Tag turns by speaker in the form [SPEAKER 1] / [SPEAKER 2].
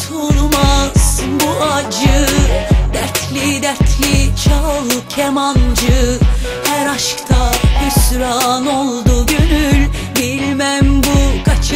[SPEAKER 1] Unutulmaz bu acı Dertli dertli çal kemancı Her aşkta hüsran oldu gönül Bilmem bu kaç.